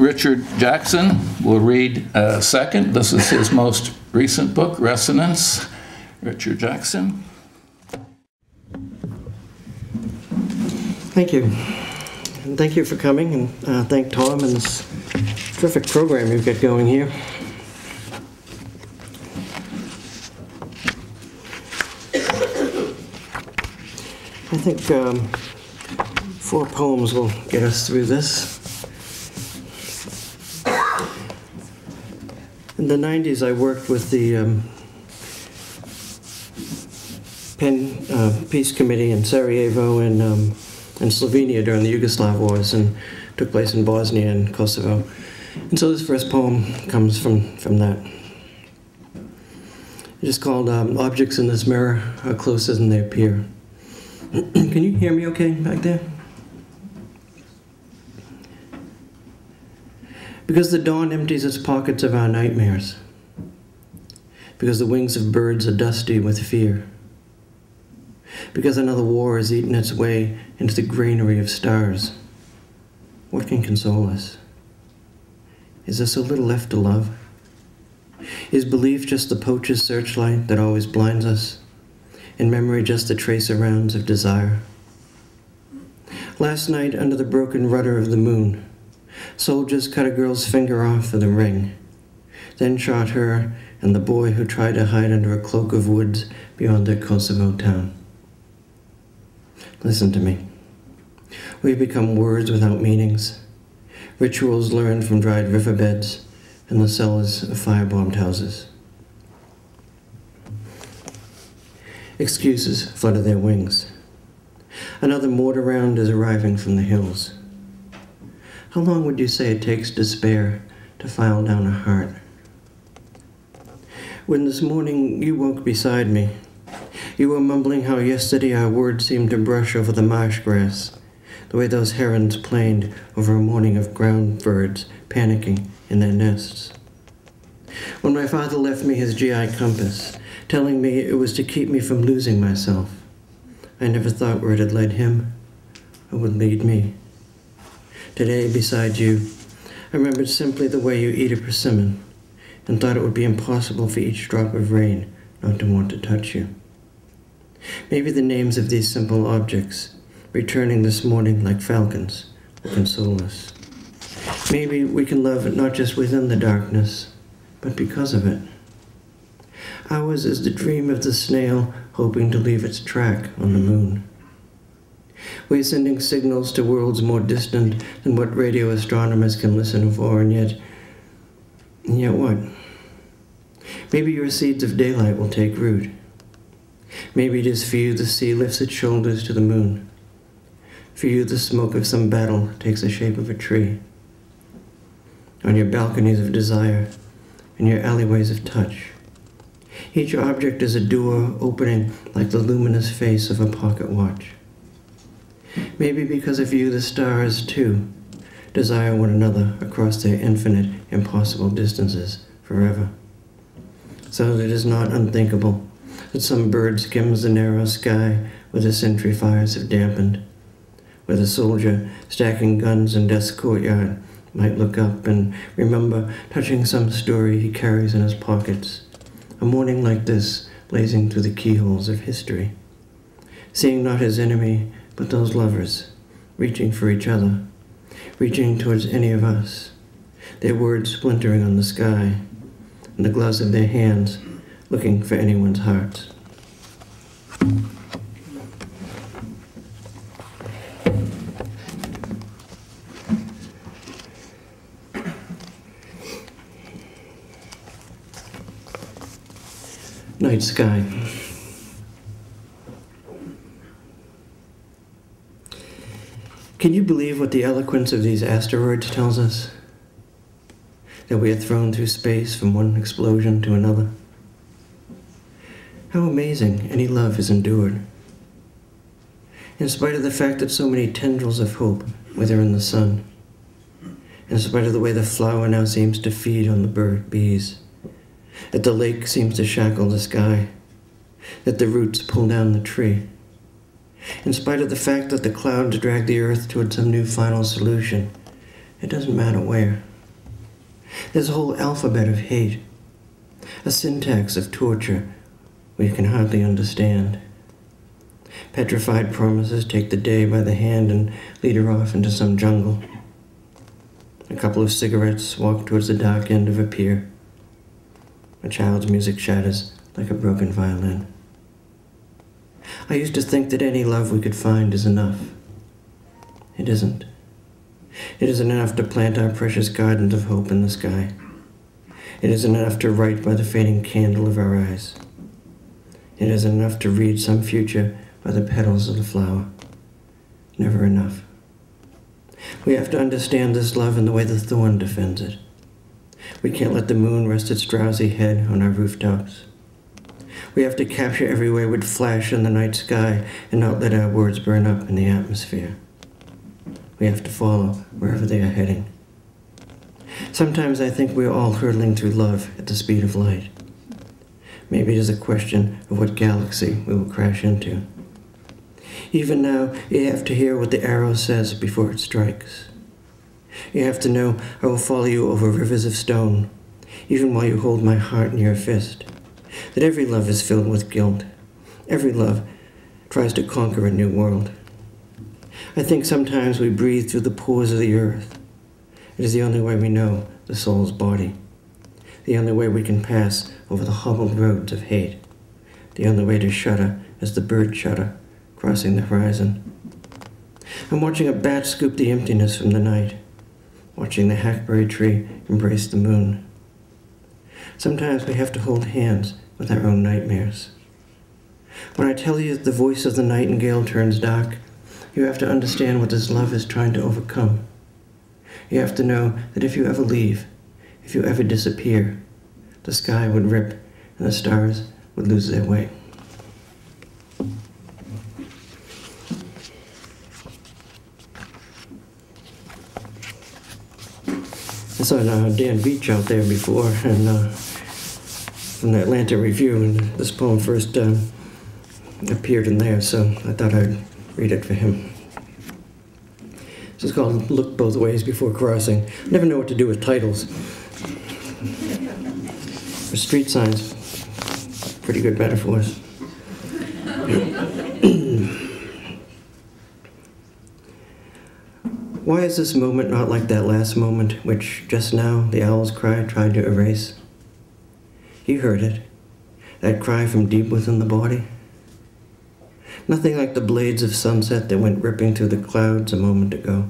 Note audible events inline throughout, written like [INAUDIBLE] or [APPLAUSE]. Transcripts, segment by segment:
Richard Jackson will read uh, second. This is his most recent book, Resonance. Richard Jackson. Thank you. And thank you for coming, and uh, thank Tom and this terrific program you've got going here. I think um, four poems will get us through this. In the 90s, I worked with the um, PEN uh, Peace Committee in Sarajevo and, um, and Slovenia during the Yugoslav wars and took place in Bosnia and Kosovo. And so this first poem comes from, from that. It's called um, Objects in This Mirror Are Closer Than They Appear. [CLEARS THROAT] Can you hear me okay back there? Because the dawn empties its pockets of our nightmares. Because the wings of birds are dusty with fear. Because another war has eaten its way into the granary of stars. What can console us? Is there so little left to love? Is belief just the poacher's searchlight that always blinds us? and memory just the tracer rounds of desire. Last night, under the broken rudder of the moon, soldiers cut a girl's finger off for the ring, then shot her and the boy who tried to hide under a cloak of woods beyond their Kosovo town. Listen to me. We've become words without meanings, rituals learned from dried riverbeds and the cellars of firebombed houses. Excuses flutter their wings. Another mortar round is arriving from the hills. How long would you say it takes despair to file down a heart? When this morning you woke beside me, you were mumbling how yesterday our words seemed to brush over the marsh grass, the way those herons planed over a morning of ground birds panicking in their nests. When my father left me his GI compass, telling me it was to keep me from losing myself. I never thought where it had led him or would lead me. Today, beside you, I remembered simply the way you eat a persimmon and thought it would be impossible for each drop of rain not to want to touch you. Maybe the names of these simple objects, returning this morning like falcons, will console us. Maybe we can love not just within the darkness, but because of it. Ours is the dream of the snail hoping to leave its track on the moon. We're sending signals to worlds more distant than what radio astronomers can listen for, and yet, and yet what? Maybe your seeds of daylight will take root. Maybe it is for you the sea lifts its shoulders to the moon. For you the smoke of some battle takes the shape of a tree. On your balconies of desire, in your alleyways of touch, each object is a door opening like the luminous face of a pocket watch. Maybe because of you, the stars, too, desire one another across their infinite, impossible distances forever. So that it is not unthinkable that some bird skims the narrow sky where the sentry fires have dampened, where the soldier stacking guns in death's courtyard might look up and remember touching some story he carries in his pockets a morning like this blazing through the keyholes of history, seeing not his enemy, but those lovers, reaching for each other, reaching towards any of us, their words splintering on the sky, and the gloves of their hands looking for anyone's hearts. night sky. Can you believe what the eloquence of these asteroids tells us? That we are thrown through space from one explosion to another? How amazing any love is endured. In spite of the fact that so many tendrils of hope wither in the sun, in spite of the way the flower now seems to feed on the bird bees, that the lake seems to shackle the sky, that the roots pull down the tree. In spite of the fact that the clouds drag the earth toward some new final solution, It doesn't matter where. There's a whole alphabet of hate, a syntax of torture we can hardly understand. Petrified promises take the day by the hand and lead her off into some jungle. A couple of cigarettes walk towards the dark end of a pier. A child's music shatters like a broken violin. I used to think that any love we could find is enough. It isn't. It isn't enough to plant our precious gardens of hope in the sky. It isn't enough to write by the fading candle of our eyes. It isn't enough to read some future by the petals of the flower. Never enough. We have to understand this love in the way the thorn defends it. We can't let the moon rest its drowsy head on our rooftops. We have to capture every wayward flash in the night sky and not let our words burn up in the atmosphere. We have to follow wherever they are heading. Sometimes I think we are all hurtling through love at the speed of light. Maybe it is a question of what galaxy we will crash into. Even now, you have to hear what the arrow says before it strikes. You have to know I will follow you over rivers of stone, even while you hold my heart in your fist. That every love is filled with guilt. Every love tries to conquer a new world. I think sometimes we breathe through the pores of the earth. It is the only way we know the soul's body. The only way we can pass over the hobbled roads of hate. The only way to shudder as the birds shudder crossing the horizon. I'm watching a bat scoop the emptiness from the night, watching the hackberry tree embrace the moon. Sometimes we have to hold hands with our own nightmares. When I tell you that the voice of the nightingale turns dark, you have to understand what this love is trying to overcome. You have to know that if you ever leave, if you ever disappear, the sky would rip and the stars would lose their way. I saw uh, Dan Veach out there before, [LAUGHS] and uh, from the Atlanta Review, and this poem first uh, appeared in there, so I thought I'd read it for him. This is called Look Both Ways Before Crossing. Never know what to do with titles. For street signs, pretty good metaphors. Why is this moment not like that last moment which just now the owl's cry tried to erase? You heard it, that cry from deep within the body. Nothing like the blades of sunset that went ripping through the clouds a moment ago.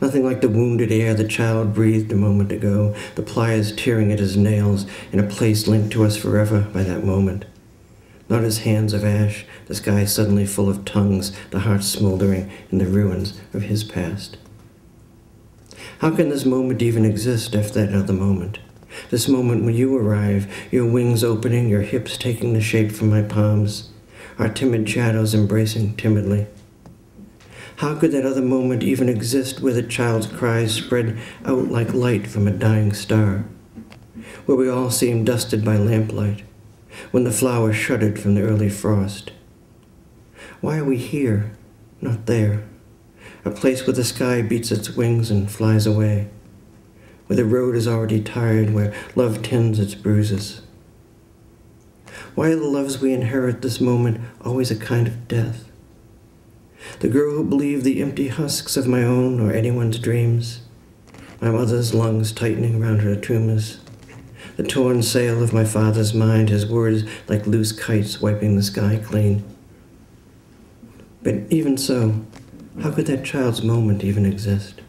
Nothing like the wounded air the child breathed a moment ago, the pliers tearing at his nails in a place linked to us forever by that moment. Not his hands of ash, the sky suddenly full of tongues, the heart smoldering in the ruins of his past. How can this moment even exist after that other moment? This moment when you arrive, your wings opening, your hips taking the shape from my palms, our timid shadows embracing timidly. How could that other moment even exist where the child's cries spread out like light from a dying star? Where we all seemed dusted by lamplight, when the flowers shuddered from the early frost? Why are we here, not there? a place where the sky beats its wings and flies away, where the road is already tired, where love tends its bruises. Why are the loves we inherit this moment always a kind of death? The girl who believed the empty husks of my own or anyone's dreams, my mother's lungs tightening round her tumors, the torn sail of my father's mind, his words like loose kites wiping the sky clean. But even so, how could that child's moment even exist?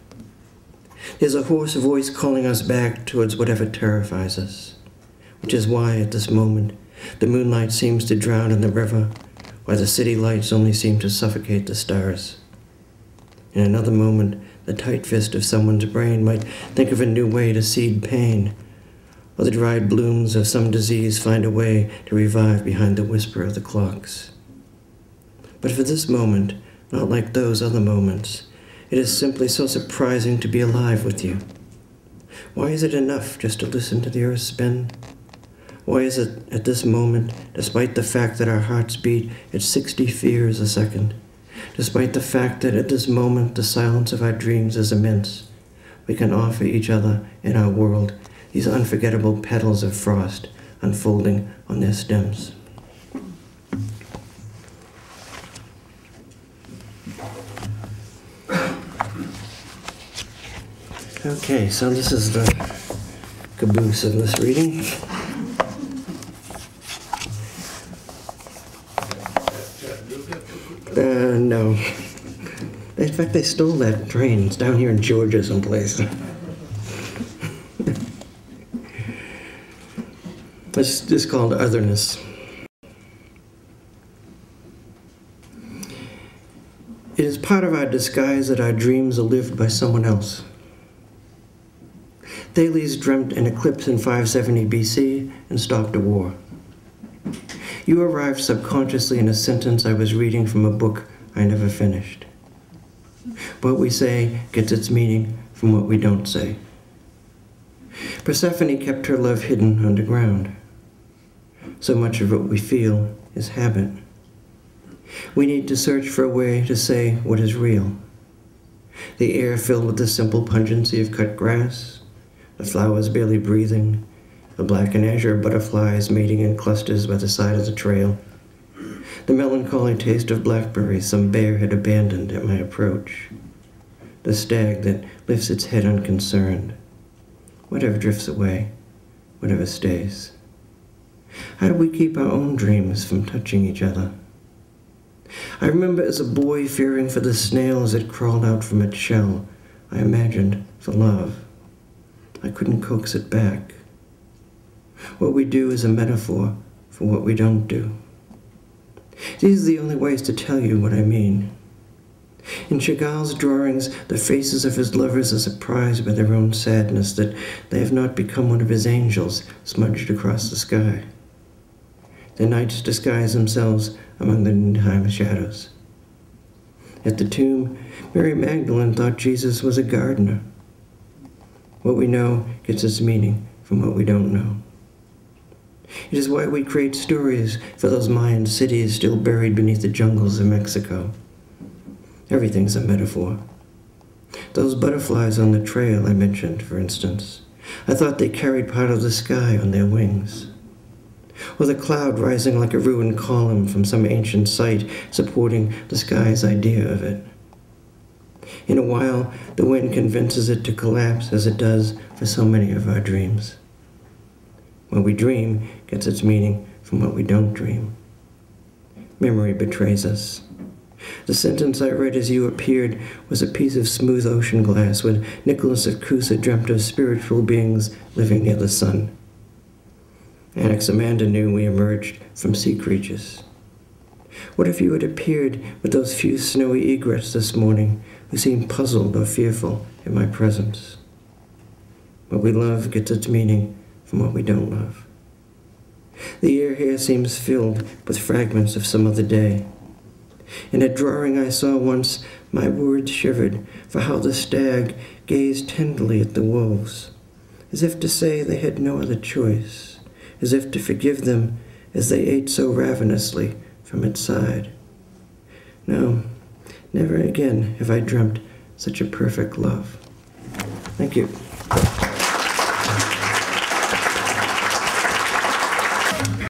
There's a hoarse voice calling us back towards whatever terrifies us, which is why at this moment the moonlight seems to drown in the river, while the city lights only seem to suffocate the stars. In another moment, the tight fist of someone's brain might think of a new way to seed pain, or the dried blooms of some disease find a way to revive behind the whisper of the clocks. But for this moment, not like those other moments. It is simply so surprising to be alive with you. Why is it enough just to listen to the earth spin? Why is it at this moment, despite the fact that our hearts beat at 60 fears a second, despite the fact that at this moment the silence of our dreams is immense, we can offer each other in our world these unforgettable petals of frost unfolding on their stems. Okay, so this is the caboose of this reading. Uh, no. In fact, they stole that train. It's down here in Georgia someplace. [LAUGHS] it's just called otherness. It is part of our disguise that our dreams are lived by someone else. Thales dreamt an eclipse in 570 BC and stopped a war. You arrived subconsciously in a sentence I was reading from a book I never finished. What we say gets its meaning from what we don't say. Persephone kept her love hidden underground. So much of what we feel is habit. We need to search for a way to say what is real. The air filled with the simple pungency of cut grass, the flowers barely breathing, the black and azure butterflies mating in clusters by the side of the trail, the melancholy taste of blackberries some bear had abandoned at my approach, the stag that lifts its head unconcerned, whatever drifts away, whatever stays. How do we keep our own dreams from touching each other? I remember as a boy fearing for the snails that crawled out from its shell. I imagined for love. I couldn't coax it back. What we do is a metaphor for what we don't do. These are the only ways to tell you what I mean. In Chagall's drawings, the faces of his lovers are surprised by their own sadness that they have not become one of his angels smudged across the sky. The knights disguise themselves among the noontime shadows. At the tomb, Mary Magdalene thought Jesus was a gardener. What we know gets its meaning from what we don't know. It is why we create stories for those Mayan cities still buried beneath the jungles of Mexico. Everything's a metaphor. Those butterflies on the trail I mentioned, for instance, I thought they carried part of the sky on their wings. Or the cloud rising like a ruined column from some ancient site supporting the sky's idea of it. In a while, the wind convinces it to collapse as it does for so many of our dreams. What we dream gets its meaning from what we don't dream. Memory betrays us. The sentence I read as you appeared was a piece of smooth ocean glass when Nicholas of Cusa dreamt of spiritual beings living near the sun. Anaximander knew we emerged from sea creatures. What if you had appeared with those few snowy egrets this morning who seem puzzled or fearful in my presence? What we love gets its meaning from what we don't love. The air here seems filled with fragments of some other day. In a drawing I saw once, my words shivered for how the stag gazed tenderly at the wolves, as if to say they had no other choice, as if to forgive them as they ate so ravenously from its side. No, never again have I dreamt such a perfect love. Thank you.